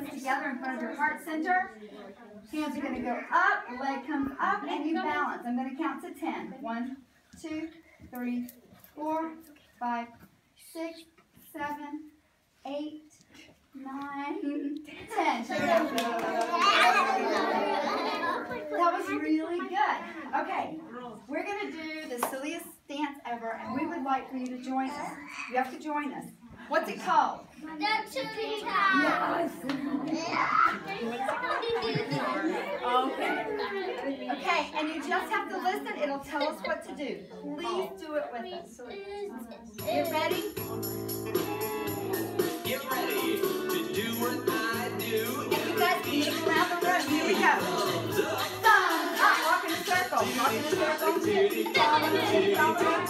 hands together in front of your heart center. Hands are going to go up, leg comes up, and you balance. I'm going to count to ten. One, two, three, four, five, six, seven, eight, nine, ten. Check it out. That was really good. Okay, we're going to do the silliest dance ever, and we would like for you to join us. You have to join us. What's it called? Okay. Okay, and you just have to listen. It'll tell us what to do. Please do it with us. You ready? Get ready to do what I do. If you guys can move around the room, here we go. Thumbs up. Walk in a circle. Walk in a circle. Follow me.